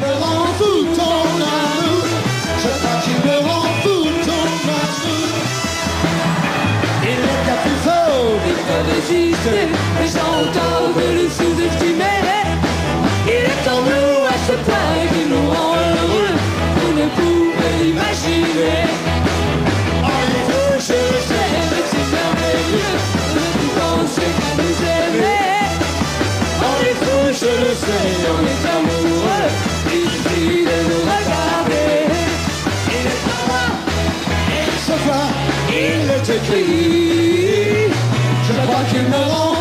me rend fou ton amour. Je crois qu'il me rend fou ton amour. Il est la plus fort, il peut résister. Les gens ont de le sous-estimer. Il est comme nous à ce point qu'il nous rend heureux. Vous ne pouvez l'imaginer. Oh, il est fou, je sais, mais c'est merveilleux. Nous pouvons s'éclater, nous aimer. On est je le sais, on est amoureux. Écrit. Je crois qu'il me rend